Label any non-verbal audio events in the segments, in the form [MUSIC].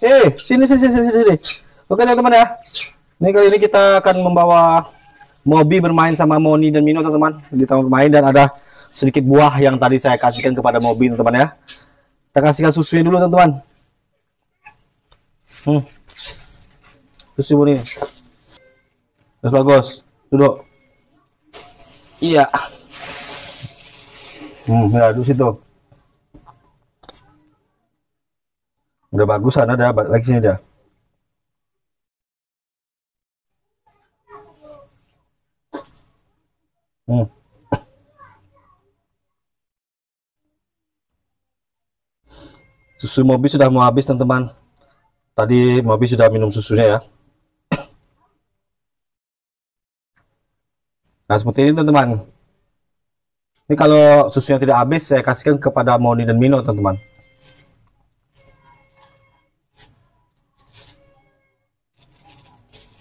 Eh, sini sini sini sini sini. Oke teman-teman ya. Ini kali ini kita akan membawa Mobi bermain sama Moni dan Mino teman-teman di taman bermain dan ada sedikit buah yang tadi saya kasihkan kepada Mobi teman-teman ya. Kita kasihkan susunya dulu teman-teman. Hmm. Susu Moni. Bagus bagus. Duduk. Iya. Hmm, ya, duduk situ. Udah bagusan ada balik lagi sini dia. Hmm. Susu Mobi sudah mau habis teman-teman. Tadi Mobi sudah minum susunya ya. Nah seperti ini teman-teman. Ini kalau susunya tidak habis saya kasihkan kepada Moni dan Mino teman-teman.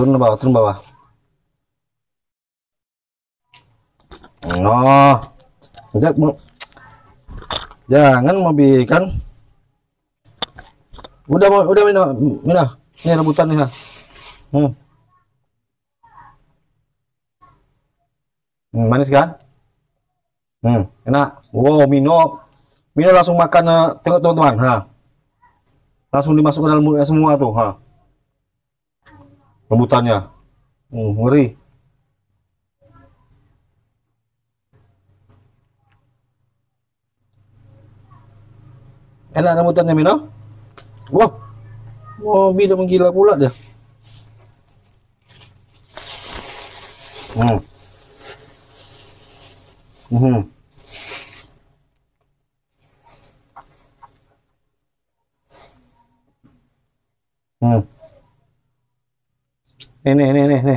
Turun bawah turun bawah. Oh. Enggak jangan mau kan udah mau udah minum minum ini rebutan nih hmm. hmm manis kan? Hmm enak. Wow Mino. Mino langsung makan uh, tengok teman-teman ha. Langsung dimasukkan dalam mulutnya semua tuh ha rebutannya. Hmm, ngeri. Enak rebutannya Mino? Wah. Wow udah menggila pula dia. Hmm. Hmm. Hmm. Ini, ini, ini, ini.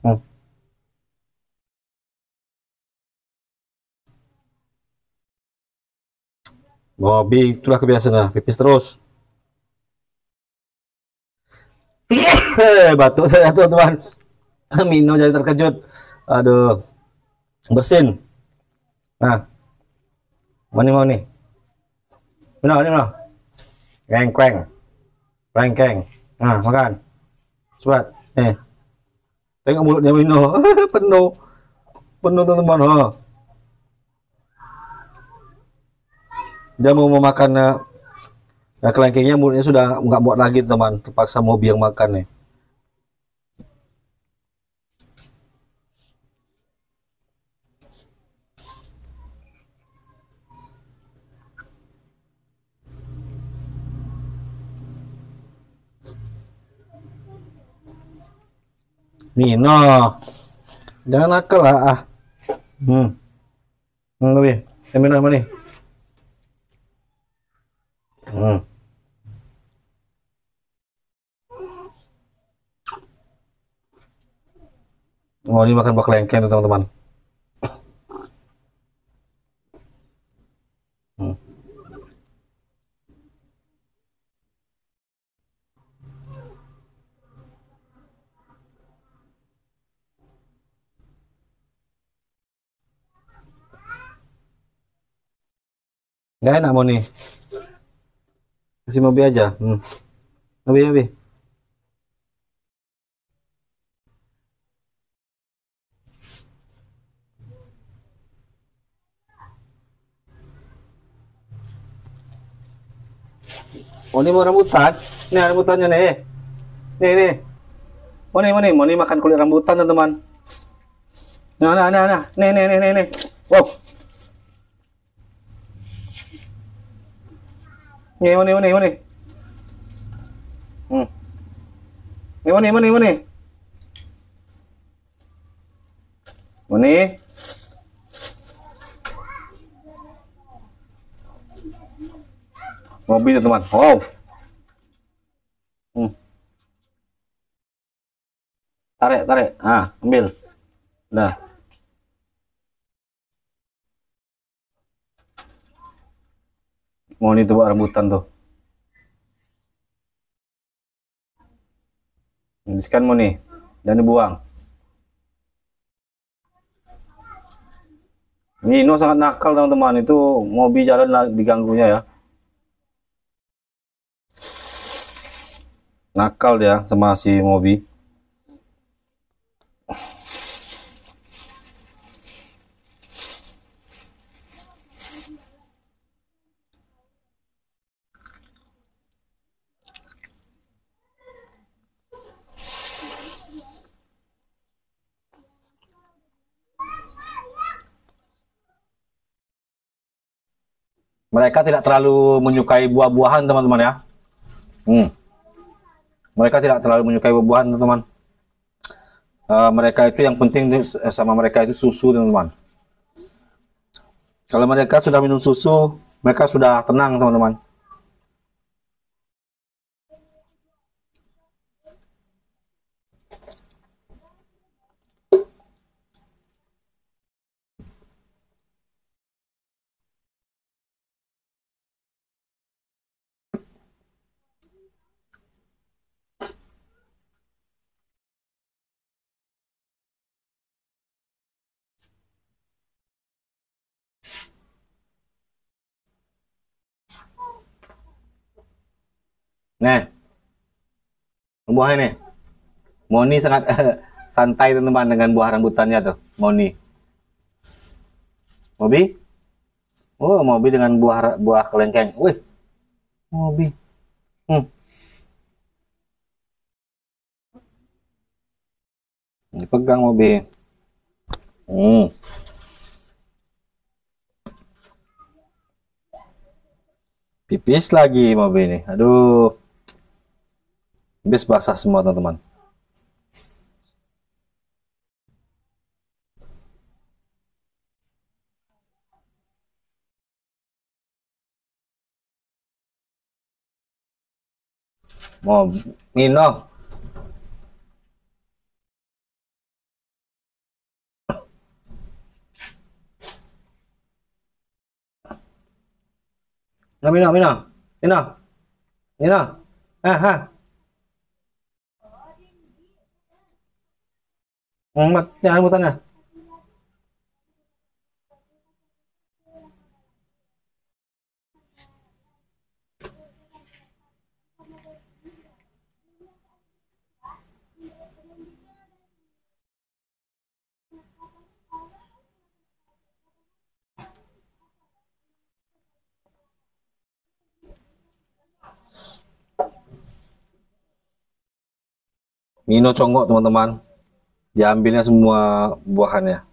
Hmm. Bobby, itulah kebiasaan pipis terus. [COUGHS] Batuk saya teman-teman. [COUGHS] Mino jadi terkejut. Aduh. Bersin. Nah. Mana mau nih? Mino, ini mana? Keng, keng. Keng, keng. Nah, makan. Cepat. Eh. Tengok mulutnya Wino. [LAUGHS] penuh. Penuh teman-teman. Ha. Dia mau memakan uh, nah, kelengkengnya mulutnya sudah nggak buat lagi teman. Terpaksa mau biang makan nih. Mino. Jangan nakal lah. Ah. Hmm. Lebih. Eh, Mino mana nih? Hmm. Oh, ini makan bak lengkeng teman-teman. Gak enak mau nih. Kasih mobil aja. Hmm. Mobil, mobil. Oh ini mau rambutan. Nih rambutannya nih. Nih nih. Oh nih, mau nih makan kulit rambutan teman-teman. Nah, nah, nah, nah. Nih, nih, nih, nih, nih. Wow. Nih, mana, mana, mana? Hmm. Nih, mana, mana, mana? Mobil teman. Wow. Hmm. Tarik, tarik. Ah, ambil. Dah. Mau nih buat rambutan tuh. Habiskan mau nih dan dibuang. Nino sangat nakal teman-teman. Itu mobil jalan diganggunya ya. Nakal dia sama si Mobi mereka tidak terlalu menyukai buah-buahan teman-teman ya. Hmm. mereka tidak terlalu menyukai buah-buahan teman-teman. Uh, mereka itu yang penting sama mereka itu susu teman-teman. Kalau mereka sudah minum susu mereka sudah tenang teman-teman Nah, buah ini. Moni sangat santai teman-teman dengan buah rambutannya tuh, Moni. Mobi? Oh, Mobi dengan buah buah kelengkeng. Wih. Mobi. Hmm. Dipegang Mobi. Hmm. Pipis lagi Mobi ini. Aduh. Bis basah semua teman-teman. Mau Mino. Nah, Mino, Mino. Mino. Mino. Ah, ah. Muhammad, ya mau tanya. Mino congok teman-teman diambilnya semua buahannya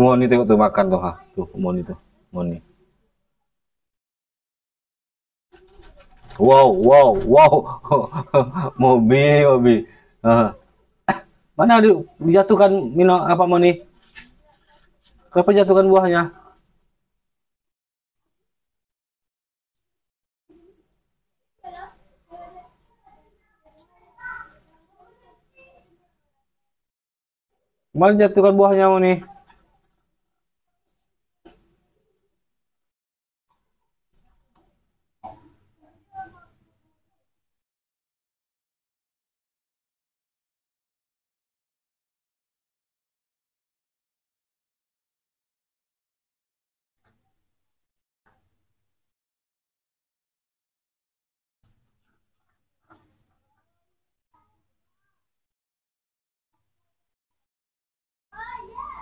Moni tengok tuh makan tuh. Ha tuh Moni tuh Moni. Wow wow wow. [LAUGHS] Mobi mobi. Uh. [COUGHS] mana dijatuhkan Mino apa Moni? Kenapa jatuhkan buahnya Mana jatuhkan buahnya mau nih?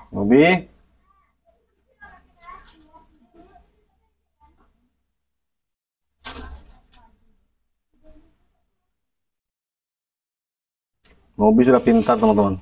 Bobby? Bobby sudah pintar teman-teman.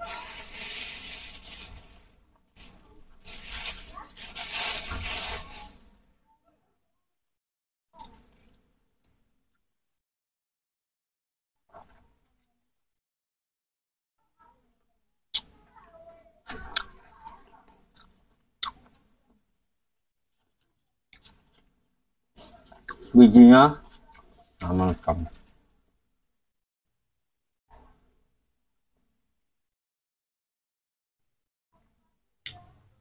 Bijinya mantap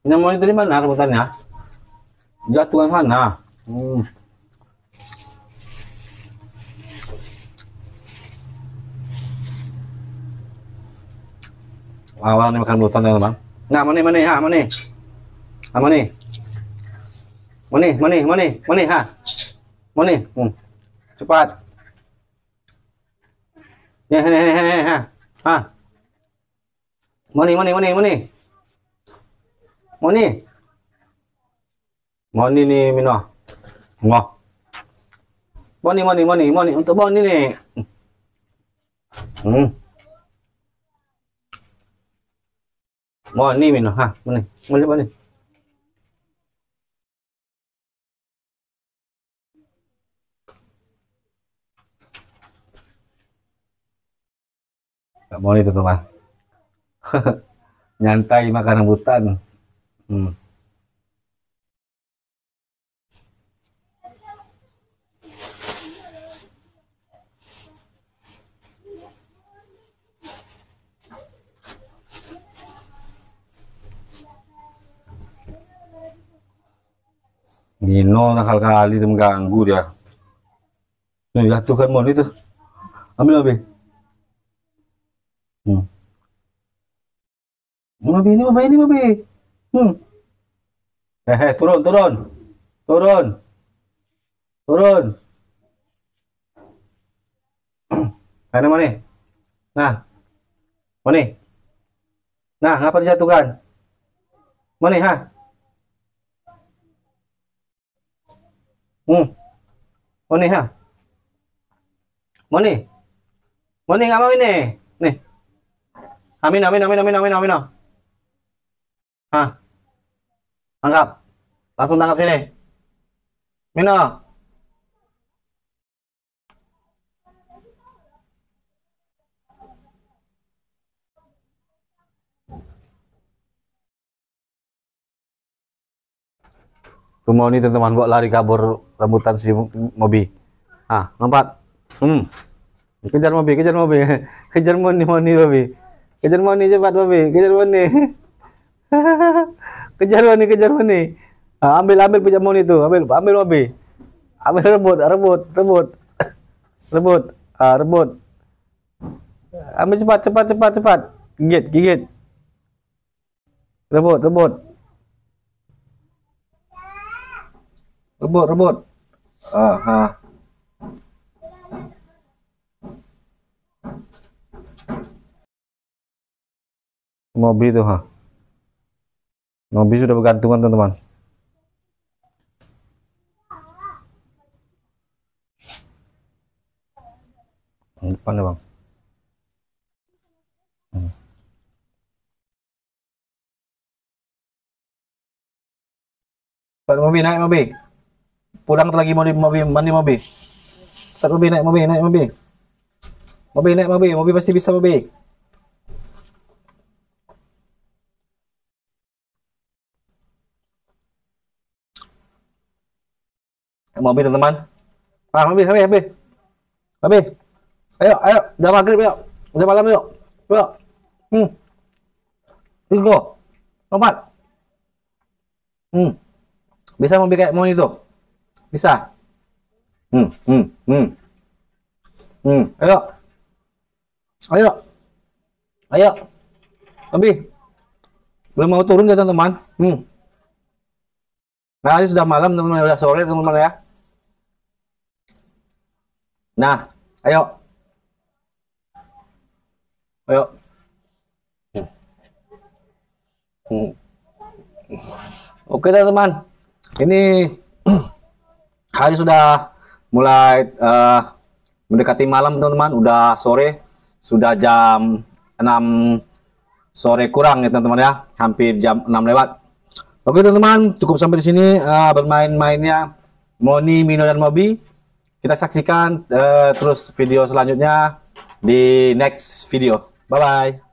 ini mau dari mana rebutannya? Jatuhan sana hmm. awal nih makan rebutan teman-teman. Nah mana mana ha mana ha mana mana mana mana mana ha Mana? Hmm. Cepat. Nih, nih, nih. Ah. Moni, Moni, Moni, Moni. Moni. Moni nih, Mino. Ngoh. Moni, Moni, Moni, Moni. Untuk Moni nih. Hmm. Mino. Ha, Moni. Moni, Moni. Gak mau nih teman nyantai makan rambutan hmm. Nino nakal kali itu mengganggu dia. Nih jatuh kan mon itu. Ambil ambil. Hmm. Mabe ini, mabe ini, mabe. Hmm. Eh, eh, turun, turun. Turun. Turun. [CLEARS THROAT] Mana mana? Nah. Mana? Nah, ngapa dijatuhkan? Mana, ha? Hmm. Mana, ha? Mana? Mana nggak mau ini? Nih. Amin, amin, amin, amin, amin, amin. Hah? Tangkap. Langsung tangkap sini. Mino. Tuh mau nih teman-teman buat lari kabur rambutan si Mobi. Ah, lompat. Hmm. Kejar Mobi, kejar Mobi. [LAUGHS] kejar Moni, Moni Mobi. Kejar Moni cepat Mobi, kejar Moni. [LAUGHS] [LAUGHS] kejar Moni, kejar Moni. Ah, ambil ambil punya Moni itu, ambil ambil Mobi. Ambil rebut, rebut, rebut. [COUGHS] rebut. Ah, rebut. Ambil cepat, cepat, cepat, cepat. Gigit, gigit. Rebut, rebut. Rebut, rebut. Ah, ha. Mobil itu, ha. Mobil sudah bergantungan, teman-teman. Depan ya, Bang. Hmm. Pak mobil naik mobil. Pulang lagi mobil mobil mandi mobil. Start mobil naik mobil naik mobil. Mobil naik mobil mobil pasti bisa mobil. Mobil teman-teman. Ah, mobil, mobil, mobil. Mobil. Ayo, ayo, udah maghrib yuk. Udah malam yuk. Yuk. Hmm. Tunggu. Lompat. Hmm. Bisa mobil kayak mau itu? Bisa. Hmm, hmm, hmm. Hmm, ayo. Ayo. Ayo. Mobil. Belum mau turun ya teman-teman. Hmm. Nah, ini sudah malam teman-teman, sudah sore teman-teman ya. Nah, ayo. Ayo. Hmm. Oke teman-teman, ini [CLEARS THROAT] hari sudah mulai uh, mendekati malam teman-teman, udah sore, sudah jam 6 sore kurang ya teman-teman ya, hampir jam 6 lewat. Oke teman-teman, cukup sampai di sini uh, bermain-mainnya Moni, Mino, dan Mobi. Kita saksikan uh, terus video selanjutnya di next video. Bye-bye.